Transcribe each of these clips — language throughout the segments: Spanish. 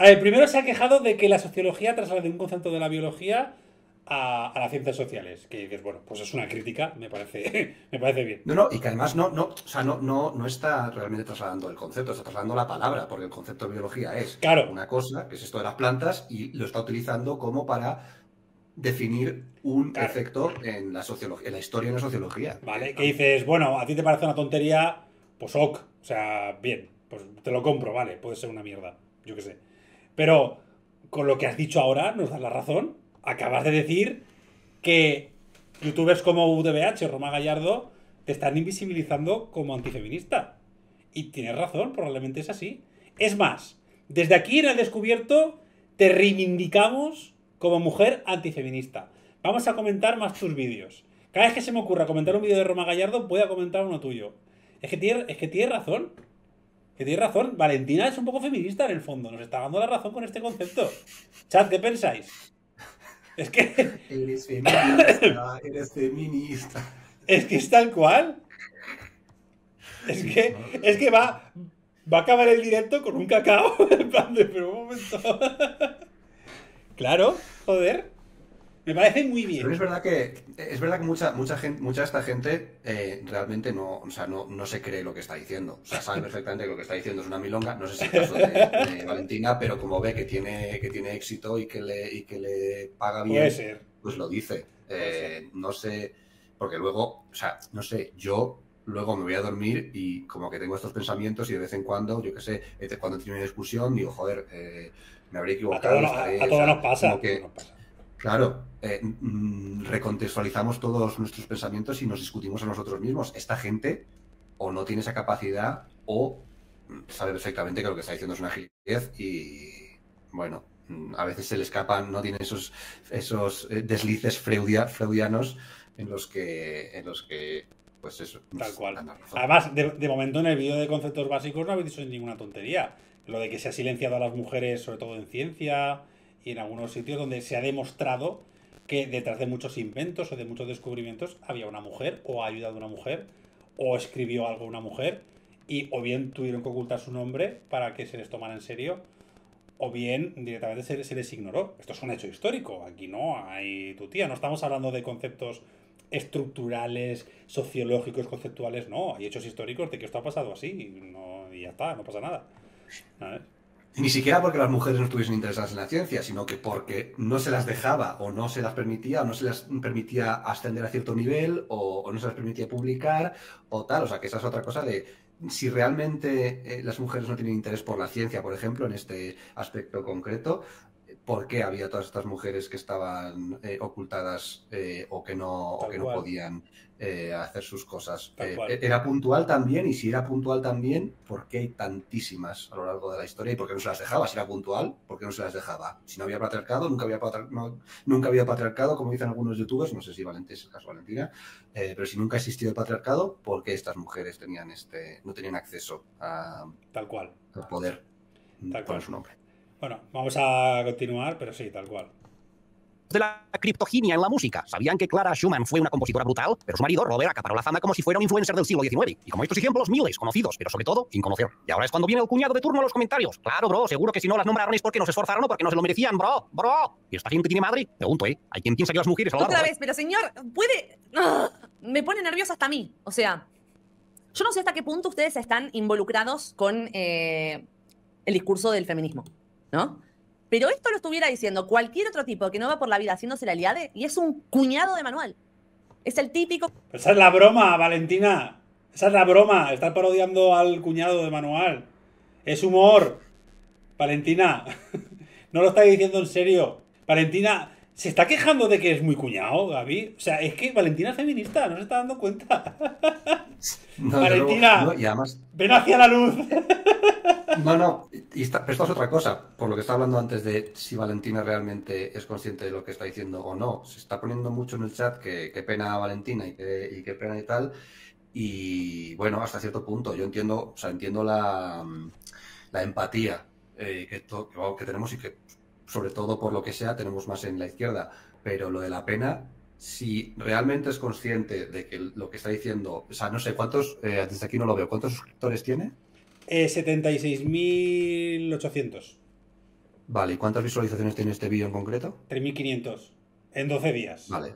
A ver, primero se ha quejado de que la sociología traslade un concepto de la biología a, las ciencias sociales. Que, es bueno, pues es una crítica, me parece, me parece bien. No, no, y que además no, no, o sea, no, no, no está realmente trasladando el concepto, está trasladando la palabra, porque el concepto de biología es una cosa, que es esto de las plantas, y lo está utilizando como para definir un efecto en la sociología, en la historia y en la sociología. Vale, que dices, bueno, a ti te parece una tontería, pues ok, o sea, bien, pues te lo compro, vale, puede ser una mierda, yo qué sé. Pero con lo que has dicho ahora, nos das la razón acabas de decir que youtubers como UDBH o Roma Gallardo te están invisibilizando como antifeminista. Y tienes razón, probablemente es así. Es más, desde aquí en el descubierto te reivindicamos como mujer antifeminista. Vamos a comentar más tus vídeos. Cada vez que se me ocurra comentar un vídeo de Roma Gallardo, voy a comentar uno tuyo. Es que es que tiene razón. Que tiene razón. Valentina es un poco feminista en el fondo. Nos está dando la razón con este concepto. Chat, ¿qué pensáis? Es que. Eres feminista, eres feminista. Es que es tal cual. Es que, es que va, va a acabar el directo con un cacao. En plan de, pero un momento. Claro, joder. Me parece muy bien. Pero es verdad que es verdad que mucha mucha gente mucha de esta gente eh, realmente no, o sea, no, no, se cree lo que está diciendo. O sea, sabe perfectamente que lo que está diciendo es una milonga. No sé si es el caso de, Valentina, pero como ve que tiene que tiene éxito y que le y que le paga bien, pues lo dice. Eh, no sé, porque luego, o sea, no sé, yo luego me voy a dormir y como que tengo estos pensamientos y de vez en cuando, yo qué sé, cuando tiene una discusión digo, joder, eh, me habré equivocado. A todos, nos pasa. Claro, eh, mm, recontextualizamos todos nuestros pensamientos y nos discutimos a nosotros mismos. Esta gente o no tiene esa capacidad o sabe perfectamente que lo que está diciendo es una gilipollez y bueno, mm, a veces se le escapan, no tiene esos, esos eh, deslices freudianos en los que, en los que pues eso. Tal cual. Además, de, de, momento en el vídeo de conceptos básicos no habéis dicho ninguna tontería. Lo de que se ha silenciado a las mujeres, sobre todo en ciencia, y en algunos sitios donde se ha demostrado que detrás de muchos inventos o de muchos descubrimientos había una mujer o ha ayudado a una mujer o escribió algo una mujer y o bien tuvieron que ocultar su nombre para que se les tomara en serio o bien directamente se, les ignoró. Esto es un hecho histórico, aquí no hay tu tía, no estamos hablando de conceptos estructurales, sociológicos, conceptuales, no, hay hechos históricos de que esto ha pasado así no, y ya está, no pasa nada. Ni siquiera porque las mujeres no estuviesen interesadas en la ciencia, sino que porque no se las dejaba o no se las permitía o no se les permitía ascender a cierto nivel o, no se las permitía publicar o tal. O sea, que esa es otra cosa de si realmente eh, las mujeres no tienen interés por la ciencia, por ejemplo, en este aspecto concreto, por qué había todas estas mujeres que estaban eh, ocultadas eh, o que no, o que no podían eh, hacer sus cosas. era puntual también, y si era puntual también, ¿por qué hay tantísimas a lo largo de la historia? ¿Y por qué no se las dejaba? Si era puntual, ¿por qué no se las dejaba? Si no había patriarcado, nunca había, nunca había patriarcado, como dicen algunos youtubers, no sé si Valentín es el caso Valentina, pero si nunca ha existido el patriarcado, ¿por qué estas mujeres tenían este, no tenían acceso a, Tal cual. al poder? Tal cual. su nombre. Bueno, vamos a continuar, pero sí, tal cual. De la criptoginia en la música. ¿Sabían que Clara Schumann fue una compositora brutal? Pero su marido, Robert, acaparó la fama como si fuera un influencer del siglo XIX. Y como estos ejemplos, miles, conocidos, pero sobre todo, sin conocer. Y ahora es cuando viene el cuñado de turno a los comentarios. Claro, bro, seguro que si no las nombraron es porque no se esforzaron o porque no se lo merecían, bro, bro. ¿Y esta gente tiene madre? Pregunto, ¿eh? Hay quien piensa que las mujeres... Otra vez, pero señor, puede... ¡Ah! Me pone nerviosa hasta a mí. O sea, yo no sé hasta qué punto ustedes están involucrados con eh, el discurso del feminismo, ¿no? Pero esto lo estuviera diciendo cualquier otro tipo que no va por la vida haciéndose la liade y es un cuñado de manual. Es el típico. esa es la broma, Valentina. Esa es la broma. Estar parodiando al cuñado de manual. Es humor. Valentina. no lo estáis diciendo en serio. Valentina, se está quejando de que es muy cuñado, Gaby. O sea, es que Valentina es feminista, no se está dando cuenta. Valentina, ven hacia la luz. no, no, y pero esto es otra cosa, por lo que estaba hablando antes de si Valentina realmente es consciente de lo que está diciendo o no. Se está poniendo mucho en el chat que, pena a Valentina y que, y pena y tal. Y bueno, hasta cierto punto, yo entiendo, o sea, entiendo la, empatía eh, que, que tenemos y que sobre todo por lo que sea, tenemos más en la izquierda. Pero lo de la pena, si realmente es consciente de que lo que está diciendo, o sea, no sé cuántos, eh, desde aquí no lo veo, ¿cuántos suscriptores tiene? Eh, 76.800. Vale, ¿y cuántas visualizaciones tiene este vídeo en concreto? 3.500 en 12 días. Vale.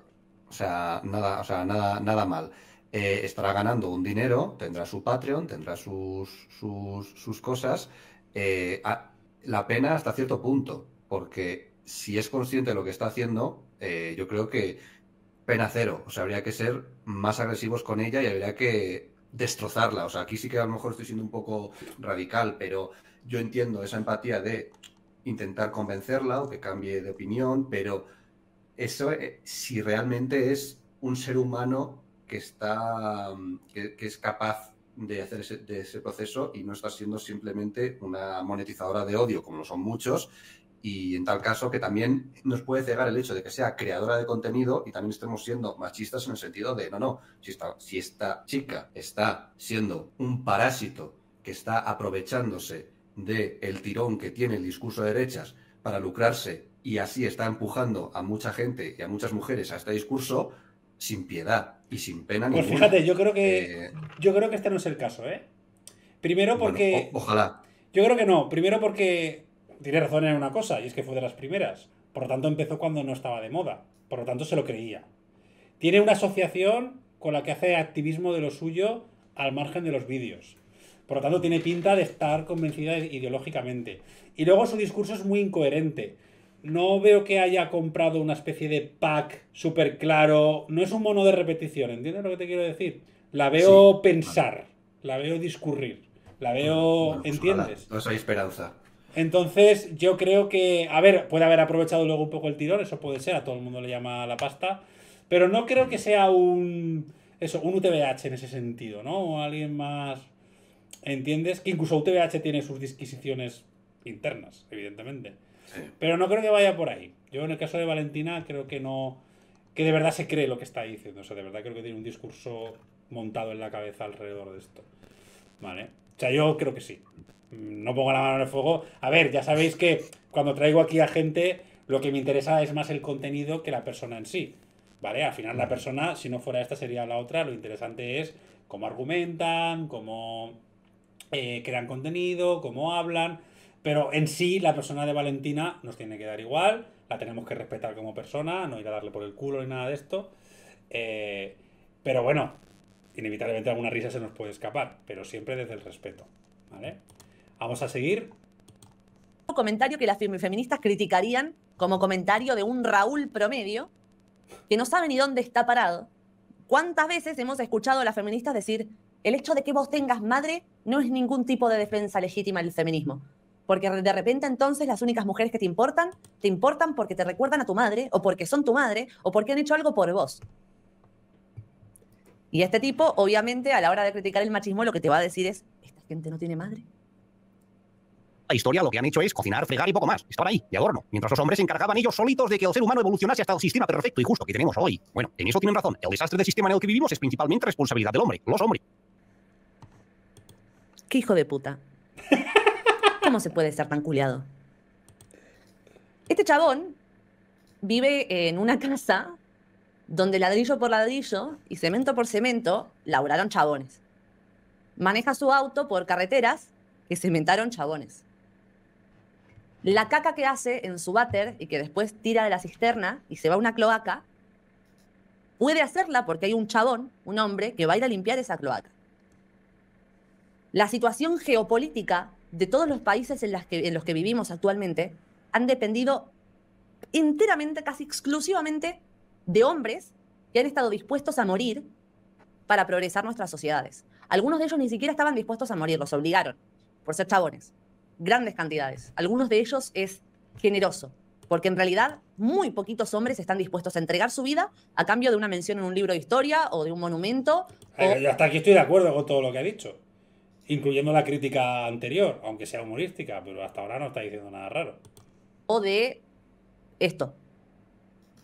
O sea, nada, o sea, nada, nada mal. Eh, estará ganando un dinero, tendrá su Patreon, tendrá sus, sus, sus cosas. Eh, a- la pena hasta cierto punto, porque si es consciente de lo que está haciendo, eh, yo creo que pena cero. O sea, habría que ser más agresivos con ella y habría que destrozarla. O sea, aquí sí que a lo mejor estoy siendo un poco radical, pero yo entiendo esa empatía de intentar convencerla o que cambie de opinión, pero eso, eh, si realmente es un ser humano que está, mm, que, es capaz de hacer ese, de ese proceso y no está siendo simplemente una monetizadora de odio, como lo son muchos, y en tal caso que también nos puede cegar el hecho de que sea creadora de contenido y también estemos siendo machistas en el sentido de, no, no, si esta, si esta chica está siendo un parásito que está aprovechándose del tirón que tiene el discurso de derechas para lucrarse y así está empujando a mucha gente y a muchas mujeres a este discurso sin piedad y sin pena Pues ninguna. fíjate, yo creo que Eh, yo creo que este no es el caso, ¿eh? Primero porque ojalá. yo creo que no, primero porque tiene razón en una cosa y es que fue de las primeras. Por lo tanto empezó cuando no estaba de moda. Por lo tanto se lo creía. Tiene una asociación con la que hace activismo de lo suyo al margen de los vídeos. Por lo tanto tiene pinta de estar convencida ideológicamente. Y luego su discurso es muy incoherente. No veo que haya comprado una especie de pack súper claro. No es un mono de repetición, ¿entiendes lo que te quiero decir? La veo Sí, pensar, la veo discurrir, la veo... Bueno, pues ¿Entiendes? ojalá. Entonces hay esperanza. Entonces, yo creo que, a ver, puede haber aprovechado luego un poco el tirón, eso puede ser, a todo el mundo le llama la pasta, pero no creo que sea un, eso, un UTBH en ese sentido, ¿no? O alguien más, ¿entiendes? Que incluso UTBH tiene sus disquisiciones internas, evidentemente. Sí. Pero no creo que vaya por ahí. Yo en el caso de Valentina creo que no, que de verdad se cree lo que está diciendo, o sea, de verdad creo que tiene un discurso montado en la cabeza alrededor de esto. ¿Vale? O sea, yo creo que sí. No pongo la mano en el fuego. A ver, ya sabéis que cuando traigo aquí a gente, lo que me interesa es más el contenido que la persona en sí. ¿Vale? Al final la persona, si no fuera esta, sería la otra. Lo interesante es cómo argumentan, cómo eh, crean contenido, cómo hablan. Pero en sí, la persona de Valentina nos tiene que dar igual. La tenemos que respetar como persona, no ir a darle por el culo ni nada de esto. Eh, pero bueno, inevitablemente alguna risa se nos puede escapar, pero siempre desde el respeto. ¿Vale? Vamos a seguir. Un comentario que las fem- feministas criticarían como comentario de un Raúl promedio que no sabe ni dónde está parado. ¿Cuántas veces hemos escuchado a las feministas decir, el hecho de que vos tengas madre no es ningún tipo de defensa legítima del feminismo? Porque de repente entonces las únicas mujeres que te importan, te importan porque te recuerdan a tu madre, o porque son tu madre, o porque han hecho algo por vos. Y este tipo, obviamente, a la hora de criticar el machismo, lo que te va a decir es, esta gente no tiene madre. La historia lo que han hecho es cocinar, fregar y poco más. Estaban ahí, de adorno. Mientras los hombres se encargaban ellos solitos de que el ser humano evolucionase hasta el sistema perfecto y justo que tenemos hoy. Bueno, en eso tienen razón. El desastre del sistema en el que vivimos es principalmente responsabilidad del hombre, los hombres. ¿Qué hijo de puta? ¿Cómo se puede ser tan culiado? Este chabón vive en una casa donde ladrillo por ladrillo y cemento por cemento laburaron chabones. Maneja su auto por carreteras que cementaron chabones. La caca que hace en su váter y que después tira de la cisterna y se va a una cloaca, puede hacerla porque hay un chabón, un hombre, que va a ir a limpiar esa cloaca. La situación geopolítica de todos los países en, en los que vivimos actualmente han dependido enteramente, casi exclusivamente, de hombres que han estado dispuestos a morir para progresar nuestras sociedades. Algunos de ellos ni siquiera estaban dispuestos a morir, los obligaron, por ser chabones. Grandes cantidades. Algunos de ellos es generoso, porque en realidad muy poquitos hombres están dispuestos a entregar su vida a cambio de una mención en un libro de historia o de un monumento. Eh, o- hasta aquí estoy de acuerdo con todo lo que ha dicho. Incluyendo la crítica anterior, aunque sea humorística, pero hasta ahora no está diciendo nada raro. o de esto,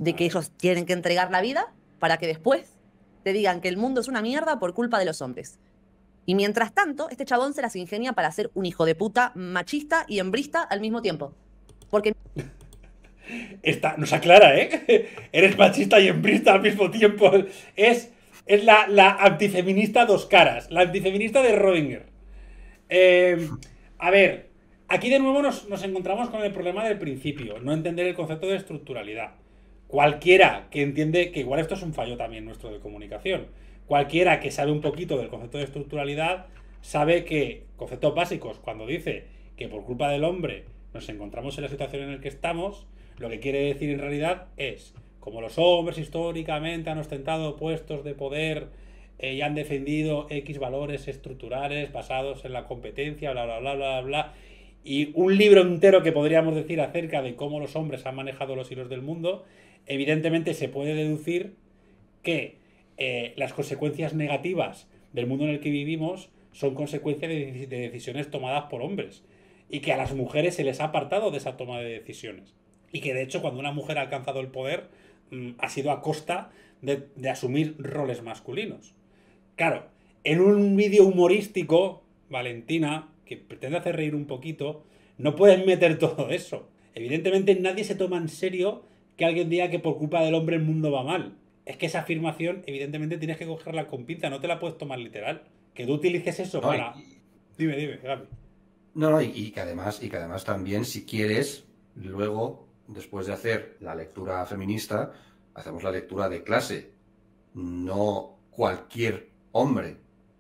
de que ellos tienen que entregar la vida para que después te digan que el mundo es una mierda por culpa de los hombres. Y mientras tanto, este chabón se las ingenia para ser un hijo de puta machista y hembrista al mismo tiempo. Porque Esta, nos aclara, ¿eh? Eres machista y embrista al mismo tiempo. Es, es la, la antifeminista dos caras. La antifeminista de Rodinger. Eh, a ver, aquí de nuevo nos, nos encontramos con el problema del principio, no entender el concepto de estructuralidad. Cualquiera que entiende que igual esto es un fallo también nuestro de comunicación. Cualquiera que sabe un poquito del concepto de estructuralidad sabe que conceptos básicos, cuando dice que por culpa del hombre nos encontramos en la situación en la que estamos, lo que quiere decir en realidad es, como los hombres históricamente han ostentado puestos de poder eh, y han defendido X valores estructurales basados en la competencia, bla, bla, bla, bla, bla, y un libro entero que podríamos decir acerca de cómo los hombres han manejado los hilos del mundo, evidentemente se puede deducir que eh, las consecuencias negativas del mundo en el que vivimos son consecuencia de, de decisiones tomadas por hombres y que a las mujeres se les ha apartado de esa toma de decisiones. Y que de hecho cuando una mujer ha alcanzado el poder mm, ha sido a costa de, de asumir roles masculinos. Claro, en un vídeo humorístico, Valentina, que pretende hacer reír un poquito, no puedes meter todo eso. Evidentemente nadie se toma en serio que alguien diga que por culpa del hombre el mundo va mal. Es que esa afirmación, evidentemente, tienes que cogerla con pinza, no te la puedes tomar literal. Que tú utilices eso No, para. y- Dime, dime, Gaby. No, no, y, y que además, y que además también, si quieres, luego, después de hacer la lectura feminista, hacemos la lectura de clase. No cualquier hombre.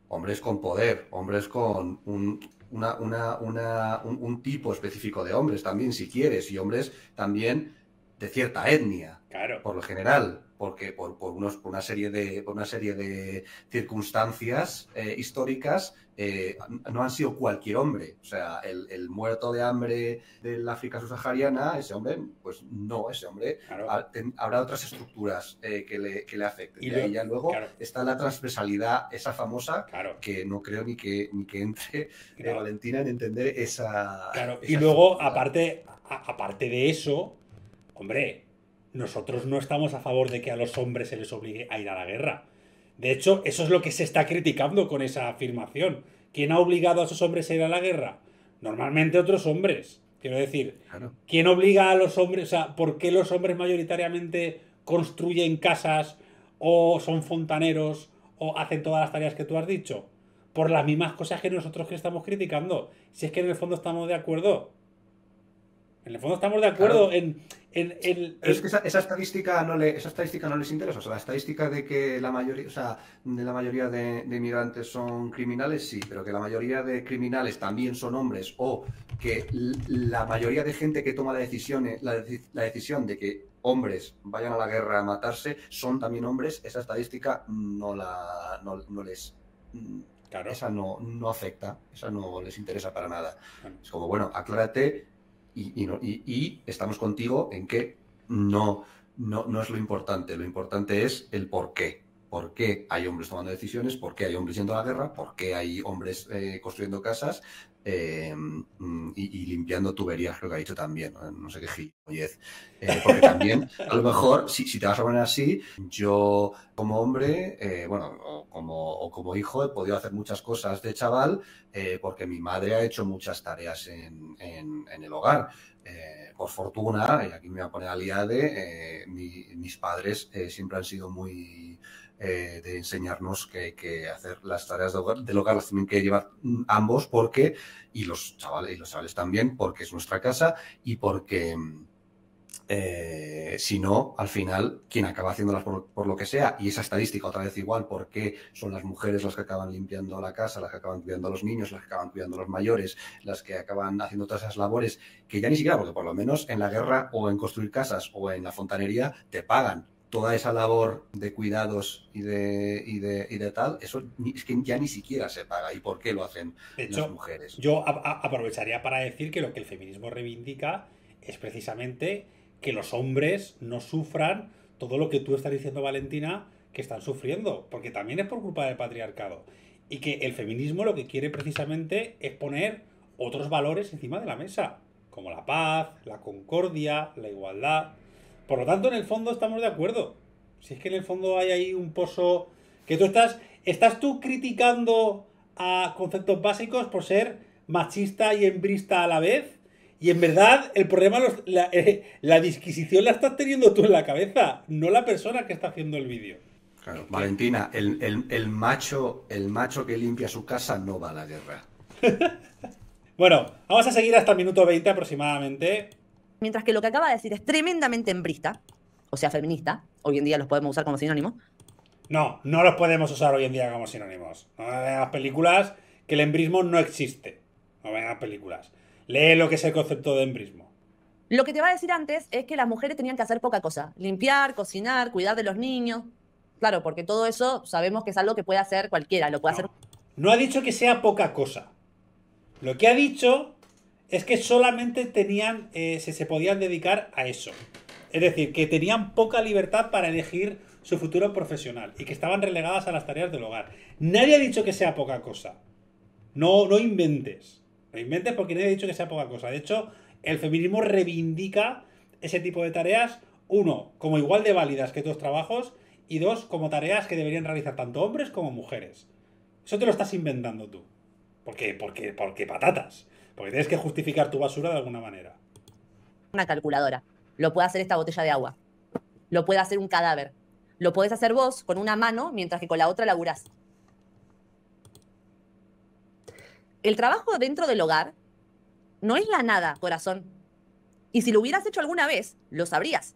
Hombres con poder, hombres con un, una- una- una- un- un tipo específico de hombres también, si quieres, y hombres también de cierta etnia Claro. por lo general, porque por, por unos, por una serie de, por una serie de circunstancias eh, históricas eh, no han sido cualquier hombre. O sea, el, el muerto de hambre del África subsahariana, ese hombre, pues no, ese hombre Claro. ha- ten- habrá otras estructuras eh, que, le, que le afecten. Y ahí ya luego claro. está la transversalidad, esa famosa, Claro. que no creo ni que, ni que entre. Valentina en entender esa. Y luego, aparte, a- aparte de eso, hombre, nosotros no estamos a favor de que a los hombres se les obligue a ir a la guerra. De hecho, eso es lo que se está criticando con esa afirmación. ¿Quién ha obligado a esos hombres a ir a la guerra? Normalmente otros hombres. Quiero decir, Claro. ¿quién obliga a los hombres? O sea, ¿por qué los hombres mayoritariamente construyen casas o son fontaneros o hacen todas las tareas que tú has dicho? Por las mismas cosas que nosotros que estamos criticando. Si es que en el fondo estamos de acuerdo. En el fondo estamos de acuerdo Claro. en, es que esa, esa estadística no le, esa estadística no les interesa. O sea, la estadística de que la mayoría, o sea, de la mayoría de, de inmigrantes son criminales, sí, pero que la mayoría de criminales también son hombres, o que la mayoría de gente que toma la decisión, la, deci- la decisión de que hombres vayan a la guerra a matarse son también hombres, esa estadística no la no, no les Claro. esa no, no afecta, esa no les interesa para nada. Es como, bueno, aclárate y, estamos contigo en que no, no, no es lo importante, lo importante es el por qué. ¿Por qué hay hombres tomando decisiones? ¿Por qué hay hombres yendo a la guerra? ¿Por qué hay hombres eh, construyendo casas eh, mm, y, y limpiando tuberías? Creo que ha dicho también, ¿no? no sé qué gilipollez. Eh, porque también, a lo mejor, si, si te vas a poner así, yo como hombre, eh, bueno, o como, o como hijo, he podido hacer muchas cosas de chaval porque mi madre ha hecho muchas tareas en, en- en el hogar. Eh, por fortuna, y aquí me voy a poner aliade, eh, mi- mis padres eh, siempre han sido muy eh, de enseñarnos que hay que hacer las tareas de hogar- del hogar, las tienen que llevar mm, ambos, porque, y los chavales, y los chavales también, porque es nuestra casa y porque mm, eh, si no, al final, quien acaba haciéndolas por, por lo que sea, y esa estadística otra vez igual, porque son las mujeres las que acaban limpiando la casa, las que acaban cuidando a los niños, las que acaban cuidando a los mayores, las que acaban haciendo todas esas labores, que ya ni siquiera, porque por lo menos en la guerra o en construir casas o en la fontanería te pagan toda esa labor de cuidados y de, y de, y de tal, eso es que ya ni siquiera se paga. ¿Y por qué lo hacen De las hecho, mujeres? yo aprovecharía para decir que lo que el feminismo reivindica es precisamente que los hombres no sufran todo lo que tú estás diciendo, Valentina, que están sufriendo, porque también es por culpa del patriarcado. Y que el feminismo lo que quiere precisamente es poner otros valores encima de la mesa, como la paz, la concordia, la igualdad. Por lo tanto, en el fondo estamos de acuerdo. Si es que en el fondo hay ahí un pozo que tú estás, estás tú criticando a conceptos básicos por ser machista y hembrista a la vez. Y en verdad, el problema, los- la, eh, la disquisición la estás teniendo tú en la cabeza, no la persona que está haciendo el vídeo. Claro, Valentina, el, el- el macho, el macho que limpia su casa no va a la guerra. Bueno, vamos a seguir hasta el minuto 20 aproximadamente. Mientras que lo que acaba de decir es tremendamente embrista, o sea, feminista, hoy en día los podemos usar como sinónimo. No, no los podemos usar hoy en día como sinónimos. No me vengas películas que el embrismo no existe. No me vengas películas. Lee lo que es el concepto de embrismo. Lo que te va a decir antes es que las mujeres tenían que hacer poca cosa. Limpiar, cocinar, cuidar de los niños. Claro, porque todo eso sabemos que es algo que puede hacer cualquiera. Lo puede hacer No, no ha dicho que sea poca cosa. Lo que ha dicho es que solamente tenían, eh, se, se podían dedicar a eso. Es decir, que tenían poca libertad para elegir su futuro profesional y que estaban relegadas a las tareas del hogar. Nadie ha dicho que sea poca cosa. No, no inventes. No inventes porque nadie ha dicho que sea poca cosa. De hecho, el feminismo reivindica ese tipo de tareas, uno, como igual de válidas que otros trabajos, y dos, como tareas que deberían realizar tanto hombres como mujeres. Eso te lo estás inventando tú. ¿Por qué? Porque, porque patatas. Porque tienes que justificar tu basura de alguna manera. una calculadora. Lo puede hacer esta botella de agua. Lo puede hacer un cadáver. Lo puedes hacer vos con una mano mientras que con la otra laburás. El trabajo dentro del hogar no es la nada, corazón. Y si lo hubieras hecho alguna vez, lo sabrías.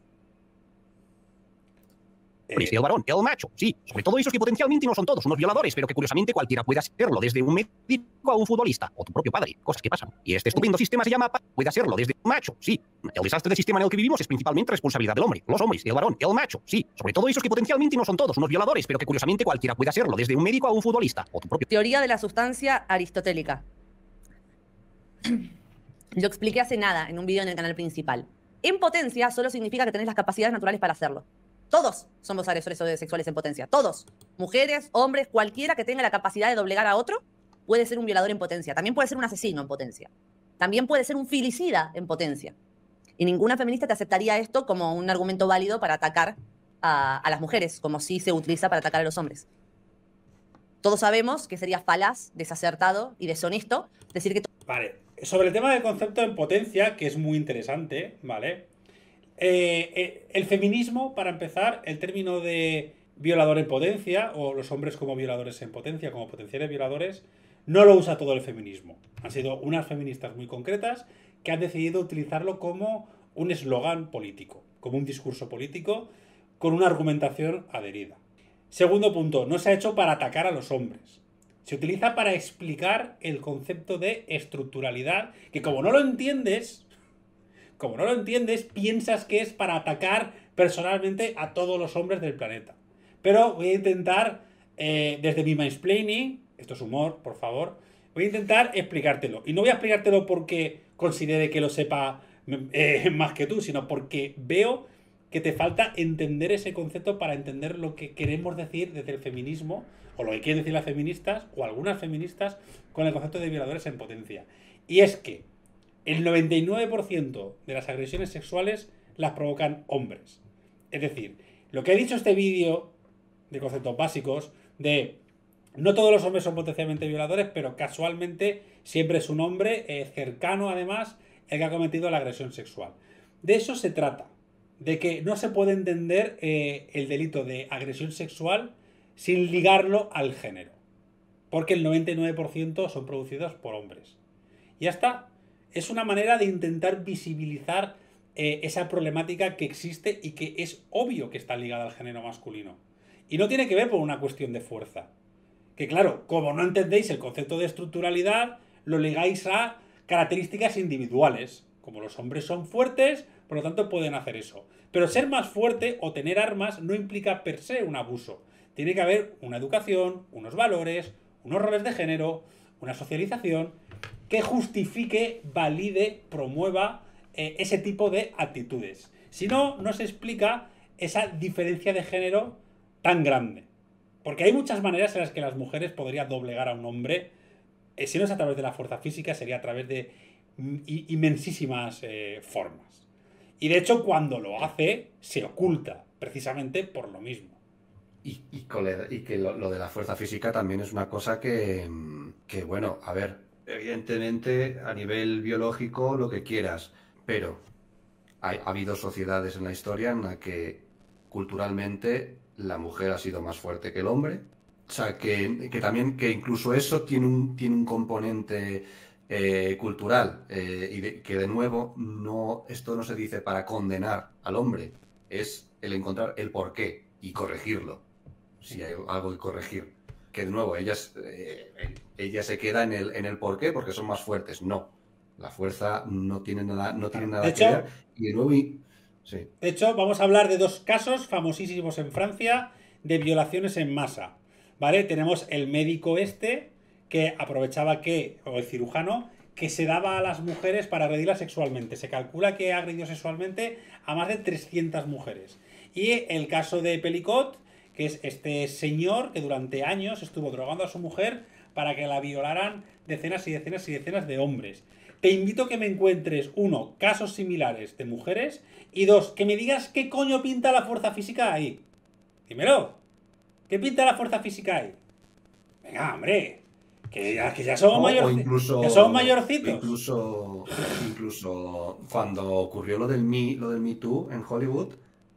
Eh, Dice el varón, el macho, sí, sobre todo esos que potencialmente no son todos unos violadores, pero que curiosamente cualquiera puede hacerlo, desde un médico a un futbolista, o tu propio padre, cosas que pasan. Y este estupendo sistema se llama pa- puede hacerlo desde un macho, sí. El desastre del sistema en el que vivimos es principalmente responsabilidad del hombre, los hombres, el varón, el macho, sí, sobre todo esos que potencialmente no son todos unos violadores, pero que curiosamente cualquiera puede hacerlo, desde un médico a un futbolista, o tu propio Teoría de la sustancia aristotélica. Lo expliqué hace nada en un video en el canal principal. En potencia solo significa que tenés las capacidades naturales para hacerlo. Todos somos agresores sexuales en potencia. Todos. Mujeres, hombres, cualquiera que tenga la capacidad de doblegar a otro puede ser un violador en potencia. También puede ser un asesino en potencia. También puede ser un filicida en potencia. Y ninguna feminista te aceptaría esto como un argumento válido para atacar a, las mujeres, como si se utiliza para atacar a los hombres. Todos sabemos que sería falaz, desacertado y deshonesto decir que Vale, sobre el tema del concepto en potencia, que es muy interesante, ¿vale? Eh, eh, el feminismo, para empezar, el término de violador en potencia, o los hombres como violadores en potencia, como potenciales violadores, no lo usa todo el feminismo. Han sido unas feministas muy concretas que han decidido utilizarlo como un eslogan político, como un discurso político, con una argumentación adherida. Segundo punto, no se ha hecho para atacar a los hombres. Se utiliza para explicar el concepto de estructuralidad, que como no lo entiendes, como no lo entiendes, piensas que es para atacar personalmente a todos los hombres del planeta. Pero voy a intentar, eh, desde mi mansplaining, esto es humor, por favor, voy a intentar explicártelo. Y no voy a explicártelo porque considere que lo sepa eh, más que tú, sino porque veo que te falta entender ese concepto para entender lo que queremos decir desde el feminismo, o lo que quieren decir las feministas, o algunas feministas, con el concepto de violadores en potencia. Y es que el 99% de las agresiones sexuales las provocan hombres. Es decir, lo que ha dicho este vídeo de conceptos básicos, de no todos los hombres son potencialmente violadores, pero casualmente siempre es un hombre cercano además el que ha cometido la agresión sexual. De eso se trata, de que no se puede entender eh, el delito de agresión sexual sin ligarlo al género, porque el 99% son producidos por hombres. Y ya está, es una manera de intentar visibilizar eh, esa problemática que existe y que es obvio que está ligada al género masculino. Y no tiene que ver por una cuestión de fuerza. Que claro, como no entendéis el concepto de estructuralidad, lo ligáis a características individuales. Como los hombres son fuertes, por lo tanto pueden hacer eso. Pero ser más fuerte o tener armas no implica per se un abuso. Tiene que haber una educación, unos valores, unos roles de género, una socialización que justifique, valide, promueva eh, ese tipo de actitudes. Si no, no se explica esa diferencia de género tan grande. Porque hay muchas maneras en las que las mujeres podrían doblegar a un hombre. Eh, si no es a través de la fuerza física, sería a través de inmensísimas eh, formas. Y de hecho, cuando lo hace, se oculta, precisamente por lo mismo. Y, y, y que lo, lo de la fuerza física también es una cosa que, que, bueno, a ver, evidentemente a nivel biológico lo que quieras, pero ha habido sociedades en la historia en la que culturalmente la mujer ha sido más fuerte que el hombre. O sea, que, que también, que incluso eso tiene un, tiene un componente eh, cultural eh, y que de nuevo no esto no se dice para condenar al hombre, es el encontrar el porqué y corregirlo, si hay algo que corregir. Que de nuevo ellas eh, ella se queda en el en el porqué porque son más fuertes. No, la fuerza no tiene nada no tiene nada De que ver y de nuevo y- sí. De hecho, vamos a hablar de dos casos famosísimos en Francia de violaciones en masa. ¿Vale? Tenemos el médico este que aprovechaba que, o el cirujano, que se daba a las mujeres para agredirlas sexualmente. Se calcula que agredió sexualmente a más de 300 mujeres. Y el caso de Pelicot, que es este señor que durante años estuvo drogando a su mujer para que la violaran decenas y decenas y decenas de hombres. Te invito a que me encuentres, uno, casos similares de mujeres y dos, que me digas qué coño pinta la fuerza física ahí. Dímelo. ¿Qué pinta la fuerza física ahí? Venga, hombre. Que ya, que ya somos O- o mayorcitos. incluso, que somos mayorcitos. Incluso, incluso cuando ocurrió lo del Me, lo del Me Too en Hollywood,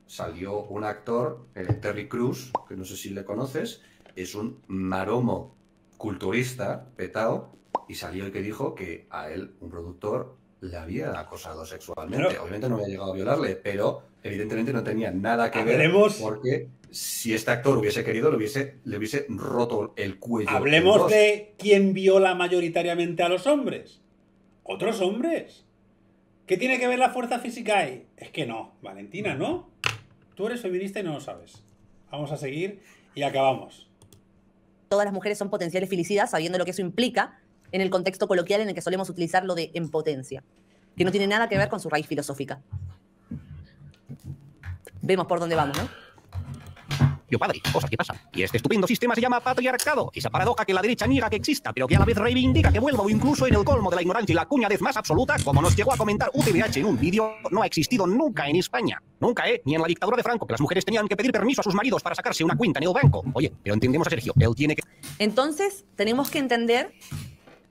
salió un actor, eh, Terry Crews, que no sé si le conoces, es un maromo culturista, petao, y salió el que dijo que a él, un productor, le había acosado sexualmente. Obviamente no había llegado a violarle, pero evidentemente no tenía nada que ver Hablemos- porque si este actor hubiese querido, le hubiese, le hubiese roto el cuello. Hablemos de quién viola mayoritariamente a los hombres. Otros hombres. ¿Qué tiene que ver la fuerza física ahí? Es que no, Valentina, ¿no? Tú eres feminista y no lo sabes. Vamos a seguir y acabamos. todas las mujeres son potenciales filicidas, sabiendo lo que eso implica en el contexto coloquial en el que solemos utilizar lo de en potencia, que no tiene nada que ver con su raíz filosófica. Vemos por dónde vamos, ¿no? Yo padre, cosas que pasan. Y este estupendo sistema se llama patriarcado. Esa paradoja que la derecha niega que exista, pero que a la vez reivindica que vuelva o incluso en el colmo de la ignorancia y la cuñadez más absoluta, como nos llegó a comentar UTVH en un vídeo, no ha existido nunca en España. Nunca, ¿eh? Ni en la dictadura de Franco, que las mujeres tenían que pedir permiso a sus maridos para sacarse una cuenta en el banco. Oye, pero entendemos a Sergio, él tiene que... Entonces, tenemos que entender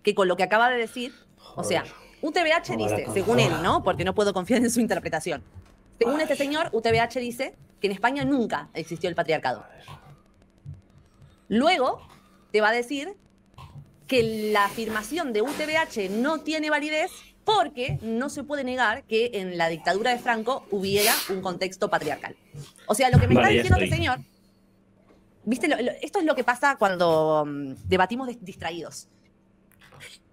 que con lo que acaba de decir, o sea, UTBH dice, según él. ¿no? Porque no puedo confiar en su interpretación. Según este señor, UTBH dice que en España nunca existió el patriarcado. Luego, te va a decir que la afirmación de UTBH no tiene validez porque no se puede negar que en la dictadura de Franco hubiera un contexto patriarcal. O sea, lo que me Vale, está diciendo este señor, ¿viste? Lo- lo- esto es lo que pasa cuando mm, debatimos distraídos.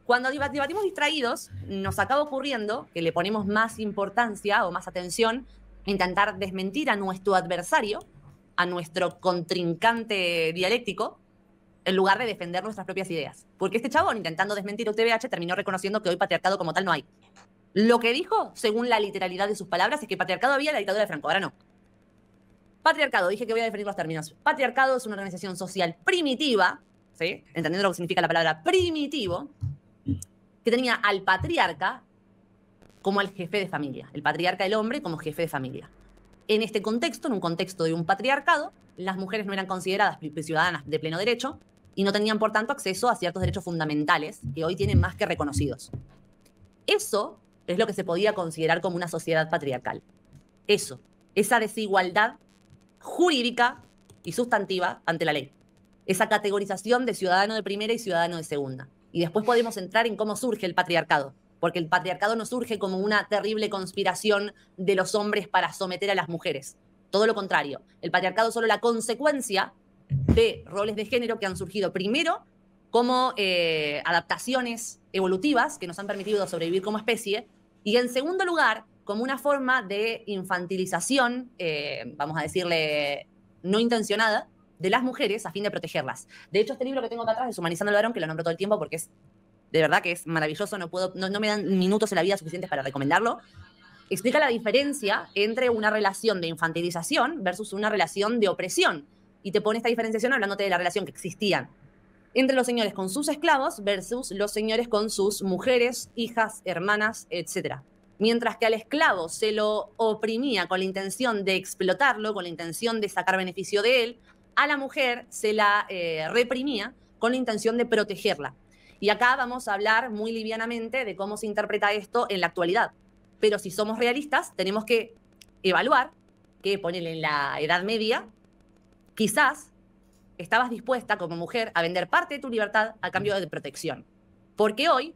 Cuando deba- debatimos distraídos, nos acaba ocurriendo que le ponemos más importancia o más atención intentar desmentir a nuestro adversario, a nuestro contrincante dialéctico, en lugar de defender nuestras propias ideas. Porque este chabón, intentando desmentir a UTBH, terminó reconociendo que hoy patriarcado como tal no hay. Lo que dijo, según la literalidad de sus palabras, es que patriarcado había en la dictadura de Franco, ahora no. Patriarcado, dije que voy a definir los términos. Patriarcado es una organización social primitiva, ¿sí? entendiendo lo que significa la palabra primitivo, que tenía al patriarca como el jefe de familia, el patriarca el hombre como jefe de familia. En este contexto, en un contexto de un patriarcado, las mujeres no eran consideradas ciudadanas de pleno derecho y no tenían, por tanto, acceso a ciertos derechos fundamentales que hoy tienen más que reconocidos. Eso es lo que se podía considerar como una sociedad patriarcal. Eso, esa desigualdad jurídica y sustantiva ante la ley. Esa categorización de ciudadano de primera y ciudadano de segunda. Y después podemos entrar en cómo surge el patriarcado, porque el patriarcado no surge como una terrible conspiración de los hombres para someter a las mujeres. Todo lo contrario, el patriarcado es solo la consecuencia de roles de género que han surgido primero como eh, adaptaciones evolutivas que nos han permitido sobrevivir como especie, y en segundo lugar, como una forma de infantilización, eh, vamos a decirle, no intencionada, de las mujeres a fin de protegerlas. De hecho, este libro que tengo acá atrás, Deshumanizando al varón, que lo nombro todo el tiempo porque es, de verdad que es maravilloso, no, puedo, no, no me dan minutos en la vida suficientes para recomendarlo, explica la diferencia entre una relación de infantilización versus una relación de opresión. Y te pone esta diferenciación hablándote de la relación que existían entre los señores con sus esclavos versus los señores con sus mujeres, hijas, hermanas, etc. Mientras que al esclavo se lo oprimía con la intención de explotarlo, con la intención de sacar beneficio de él, a la mujer se la eh, reprimía con la intención de protegerla. Y acá vamos a hablar muy livianamente de cómo se interpreta esto en la actualidad. Pero si somos realistas, tenemos que evaluar que, ponerle en la Edad Media, quizás estabas dispuesta como mujer a vender parte de tu libertad a cambio de protección. Porque hoy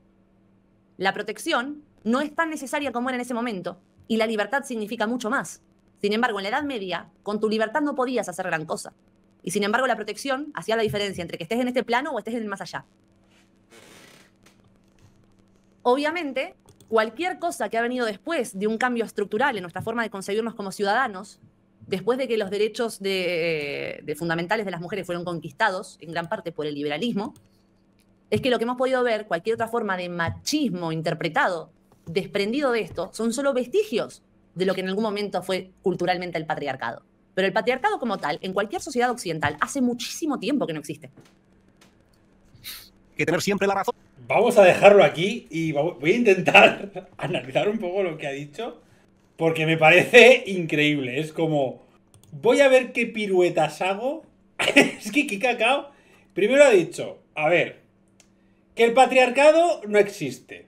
la protección no es tan necesaria como era en ese momento y la libertad significa mucho más. Sin embargo, en la Edad Media, con tu libertad no podías hacer gran cosa. Y sin embargo, la protección hacía la diferencia entre que estés en este plano o estés en el más allá. Obviamente, cualquier cosa que ha venido después de un cambio estructural en nuestra forma de concebirnos como ciudadanos, después de que los derechos de, de fundamentales de las mujeres fueron conquistados en gran parte por el liberalismo, es que lo que hemos podido ver, cualquier otra forma de machismo interpretado, desprendido de esto, son solo vestigios de lo que en algún momento fue culturalmente el patriarcado. Pero el patriarcado como tal, en cualquier sociedad occidental, hace muchísimo tiempo que no existe. Que tener siempre la razón. Vamos a dejarlo aquí y voy a intentar analizar un poco lo que ha dicho, porque me parece increíble. Es como, voy a ver qué piruetas hago. es que qué cacao. Primero ha dicho, a ver, que el patriarcado no existe.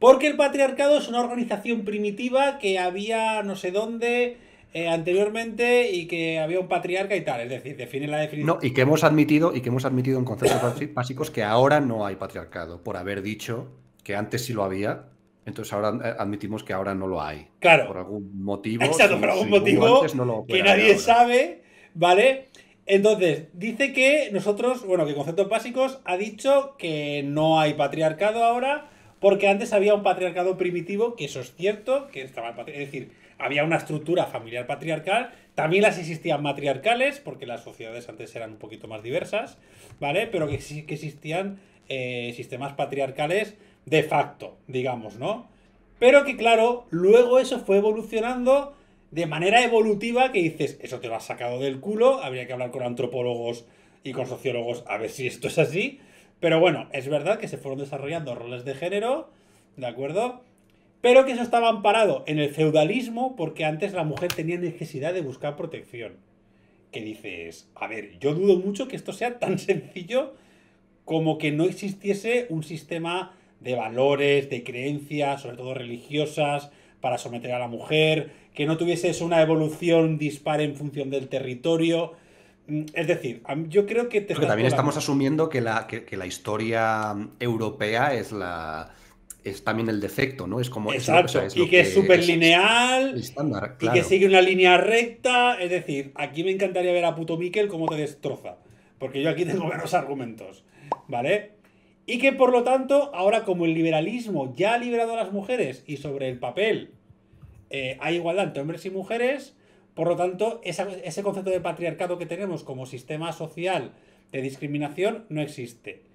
Porque el patriarcado es una organización primitiva que había no sé dónde eh, anteriormente y que había un patriarca y tal. Es decir, define la definición. No, y que hemos admitido, y que hemos admitido en conceptos básicos que ahora no hay patriarcado, por haber dicho que antes sí lo había. Entonces ahora eh, admitimos que ahora no lo hay. Claro. Por algún motivo. Exacto, por algún motivo que nadie sabe, ¿vale? Entonces, dice que nosotros, bueno, que conceptos básicos ha dicho que no hay patriarcado ahora, porque antes había un patriarcado primitivo, que eso es cierto, que estaba es decir, había una estructura familiar patriarcal, también las existían matriarcales, porque las sociedades antes eran un poquito más diversas, ¿vale? Pero que sí que existían eh, sistemas patriarcales de facto, digamos, ¿no? Pero que claro, luego eso fue evolucionando de manera evolutiva que dices, eso te lo has sacado del culo, habría que hablar con antropólogos y con sociólogos a ver si esto es así. Pero bueno, es verdad que se fueron desarrollando roles de género, ¿de acuerdo? Pero que eso estaba amparado en el feudalismo porque antes la mujer tenía necesidad de buscar protección. Que dices, a ver, yo dudo mucho que esto sea tan sencillo como que no existiese un sistema de valores, de creencias, sobre todo religiosas, para someter a la mujer, que no tuviese una evolución dispar en función del territorio. Mm, es decir, yo creo que... Te también estamos asumiendo que la, que, la historia europea es la es también el defecto, ¿no? Es como Exacto, y que, es súper lineal y que sigue una línea recta. Es decir, aquí me encantaría ver a puto Miquel cómo te destroza. Porque yo aquí tengo menos argumentos. ¿Vale? Y que por lo tanto, ahora como el liberalismo ya ha liberado a las mujeres y sobre el papel eh, hay igualdad entre hombres y mujeres, por lo tanto, ese concepto de patriarcado que tenemos como sistema social de discriminación no existe.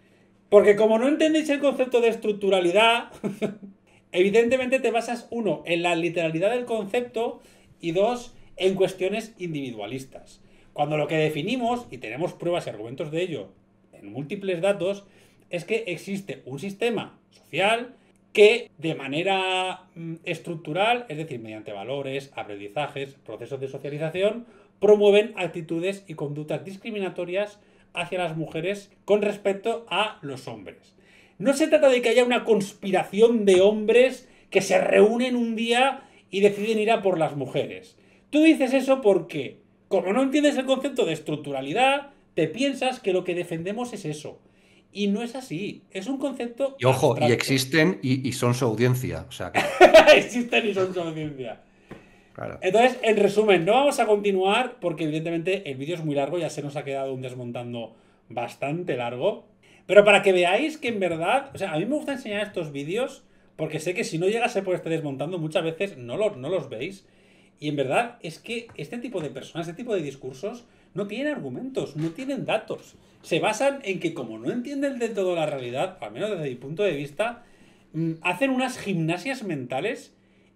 Porque como no entendéis el concepto de estructuralidad, evidentemente te basas, uno, en la literalidad del concepto y dos, en cuestiones individualistas. Cuando lo que definimos, y tenemos pruebas y argumentos de ello en múltiples datos, es que existe un sistema social que de manera mm, estructural, es decir, mediante valores, aprendizajes, procesos de socialización, promueven actitudes y conductas discriminatorias hacia las mujeres con respecto a los hombres. No se trata de que haya una conspiración de hombres que se reúnen un día y deciden ir a por las mujeres. Tú dices eso porque, como no entiendes el concepto de estructuralidad, te piensas que lo que defendemos es eso. Y no es así. Es un concepto. Y ojo, y existen y, son su audiencia. O sea existen y son su audiencia. Entonces, en resumen, no vamos a continuar porque evidentemente el vídeo es muy largo, ya se nos ha quedado un desmontando bastante largo. Pero para que veáis que en verdad, o sea, a mí me gusta enseñar estos vídeos porque sé que si no llegase por este desmontando muchas veces no, no los veis. Y en verdad es que este tipo de personas, este tipo de discursos no tienen argumentos, no tienen datos se basan en que como no entienden del todo la realidad, al menos desde mi punto de vista, mm, hacen unas gimnasias mentales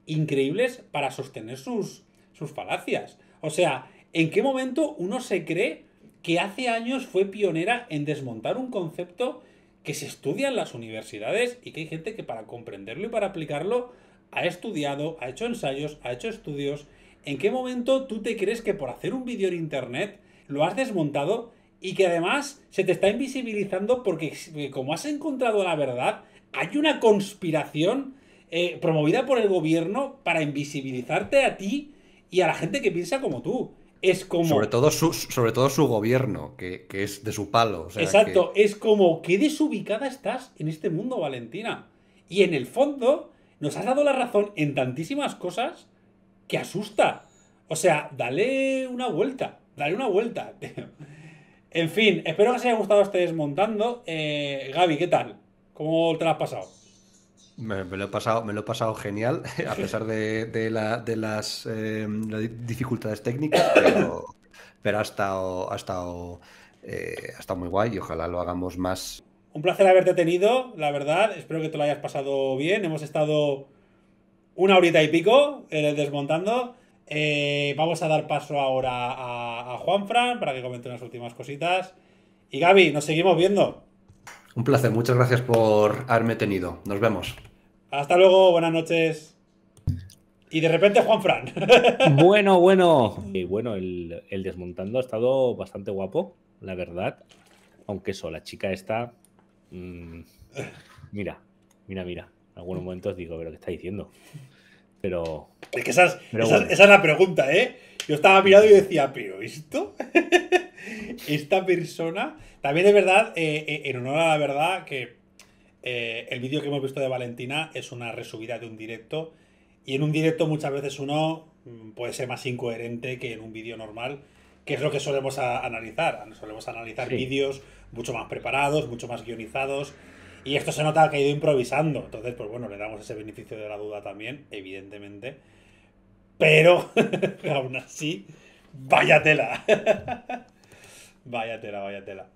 increíbles para sostener sus, sus falacias. O sea, ¿en qué momento uno se cree que hace años fue pionera en desmontar un concepto que se estudia en las universidades y que hay gente que para comprenderlo y para aplicarlo ha estudiado, ha hecho ensayos, ha hecho estudios? ¿En qué momento tú te crees que por hacer un vídeo en internet lo has desmontado y que además se te está invisibilizando porque como has encontrado la verdad, hay una conspiración eh, promovida por el gobierno para invisibilizarte a ti y a la gente que piensa como tú. Es como... Sobre todo su, sobre todo su gobierno, que, es de su palo. Exacto, es como, qué desubicada estás en este mundo, Valentina. Y en el fondo, nos has dado la razón en tantísimas cosas que asusta. O sea, dale una vuelta. Dale una vuelta. En fin, espero que os haya gustado este desmontando. Eh, Gaby, ¿qué tal? ¿Cómo te lo has pasado? Me, me lo he pasado, me lo he pasado genial, a pesar de, de la- de las eh, las dificultades técnicas, pero, pero ha estado, ha estado, eh, ha estado muy guay y ojalá lo hagamos más. Un placer haberte tenido, la verdad. Espero que te lo hayas pasado bien. Hemos estado una horita y pico eh, desmontando. Eh, vamos a dar paso ahora a, a Juanfran para que comente unas últimas cositas. Y Gaby, nos seguimos viendo. Un placer, muchas gracias por haberme tenido. Nos vemos. Hasta luego, buenas noches. Y de repente Juanfran. Bueno, bueno. Y bueno, el, el desmontando ha estado bastante guapo, la verdad. Aunque eso, la chica está. mm, mira, mira, mira. En algunos momentos digo, pero ¿qué está diciendo? Pero. Es que Pero bueno. esa es la pregunta, ¿eh? Yo estaba mirando y decía, ¿pero esto? Esta persona. También es verdad, eh, eh, en honor a la verdad, que eh, el vídeo que hemos visto de Valentina es una resubida de un directo. Y en un directo muchas veces uno mm, puede ser más incoherente que en un vídeo normal, que es lo que solemos analizar. Solemos analizar Sí. vídeos mucho más preparados, mucho más guionizados. Y esto se nota que ha ido improvisando. Entonces, pues bueno, le damos ese beneficio de la duda también, evidentemente. Pero, aún así, vaya tela. vaya tela, vaya tela.